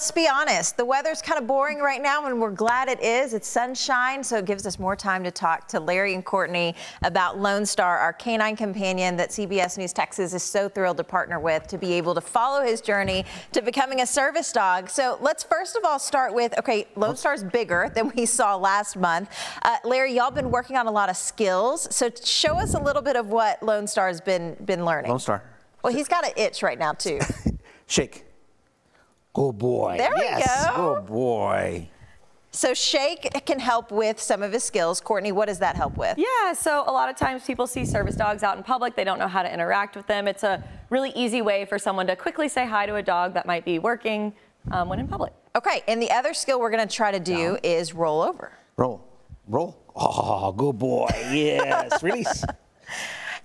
let's be honest, the weather's kind of boring right now and we're glad it is. It's sunshine, so it gives us more time to talk to Larry and Courtney about Lonestar, our canine companion that CBS News Texas is so thrilled to partner with to be able to follow his journey to becoming a service dog. So let's first of all start with, okay, Lonestar's bigger than we saw last month. Uh, Larry, y'all been working on a lot of skills, so show us a little bit of what Lonestar's been, been learning. Lonestar. Well, he's got an itch right now too. Shake. Good boy. There we go. Good boy. So Shake can help with some of his skills. Courtney, what does that help with? Yeah, so a lot of times people see service dogs out in public. They don't know how to interact with them. It's a really easy way for someone to quickly say hi to a dog that might be working um, when in public. Okay, and the other skill we're going to try to do Down. is roll over. Roll. Roll. Oh, good boy. Yes. Release.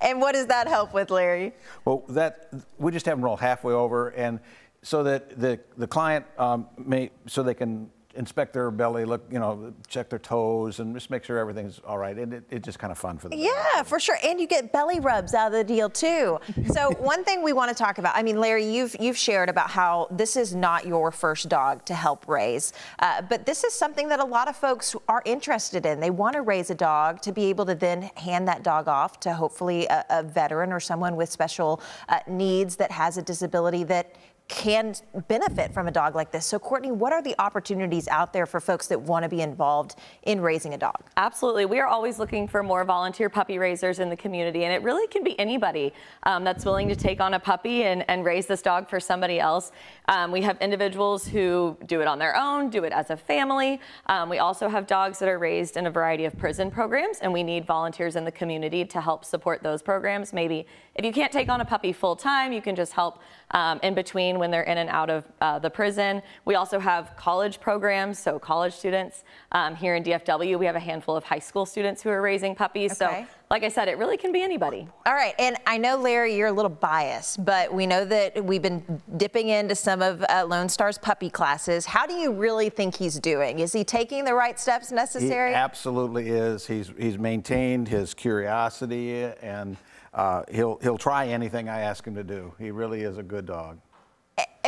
And what does that help with, Larry? Well, that we just have them roll halfway over, and so that the the client um, may so they can inspect their belly, look, you know, check their toes, and just make sure everything's all right. And it, it's just kind of fun for them. Yeah, for sure. And you get belly rubs out of the deal too. So one thing we want to talk about, I mean, Larry, you've you've shared about how this is not your first dog to help raise, uh, but this is something that a lot of folks are interested in. They want to raise a dog to be able to then hand that dog off to hopefully a, a veteran or someone with special uh, needs that has a disability that can benefit from a dog like this. So, Courtney, what are the opportunities out there for folks that want to be involved in raising a dog? Absolutely. We are always looking for more volunteer puppy raisers in the community, and it really can be anybody um, that's willing to take on a puppy and, and raise this dog for somebody else. Um, we have individuals who do it on their own, do it as a family. Um, we also have dogs that are raised in a variety of prison programs, and we need volunteers in the community to help support those programs. Maybe if you can't take on a puppy full time, you can just help um, in between when they're in and out of uh, the prison. We also have college programs, so college students um, here in DFW. We have a handful of high school students who are raising puppies. Okay. So like I said, it really can be anybody. All right, and I know, Larry, you're a little biased, but we know that we've been dipping into some of uh, Lonestar's puppy classes. How do you really think he's doing? Is he taking the right steps necessary? He absolutely is. He's he's maintained his curiosity and uh, he'll he'll try anything I ask him to do. He really is a good dog.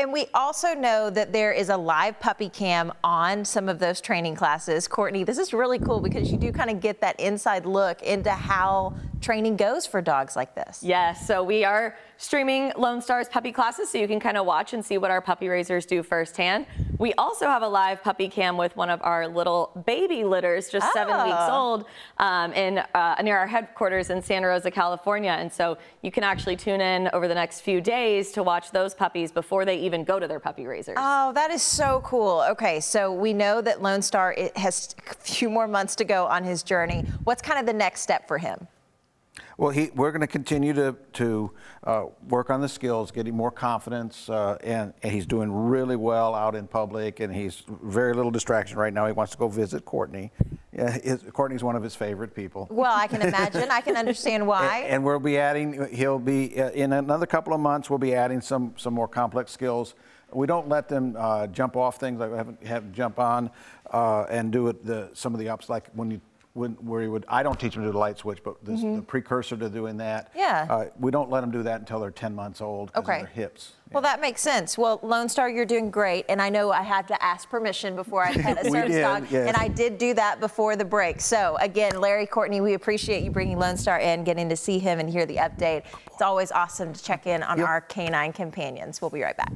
And we also know that there is a live puppy cam on some of those training classes. Courtney, this is really cool because you do kind of get that inside look into how training goes for dogs like this. Yes, so we are streaming Lonestar's puppy classes so you can kind of watch and see what our puppy raisers do firsthand. We also have a live puppy cam with one of our little baby litters, just oh. seven weeks ah. old, um, in uh, near our headquarters in Santa Rosa, California. And so you can actually tune in over the next few days to watch those puppies before they even go to their puppy raisers. Oh, that is so cool. Okay, so we know that Lonestar has a few more months to go on his journey. What's kind of the next step for him? Well, he, we're going to continue to, to uh, work on the skills, getting more confidence, uh, and, and, he's doing really well out in public, and he's very little distraction right now. He wants to go visit Courtney. Yeah, his, Courtney's one of his favorite people. Well, I can imagine. I can understand why. And, and, we'll be adding, he'll be, uh, in another couple of months, we'll be adding some, some more complex skills. We don't let them uh, jump off things, like we haven't have jump on uh, and do it the, some of the ups, like when you when, where he would, I don't teach them to do the light switch, but this, mm -hmm. the precursor to doing that. Yeah. Uh, we don't let them do that until they're 10 months old okay. their hips. Well, that makes sense. Well, Lonestar, you're doing great, and I know I had to ask permission before I pet a service did, dog, yes. and I did do that before the break. So again, Larry Courtney, we appreciate you bringing Lonestar in, getting to see him and hear the update. It's always awesome to check in on yep. our canine companions. We'll be right back.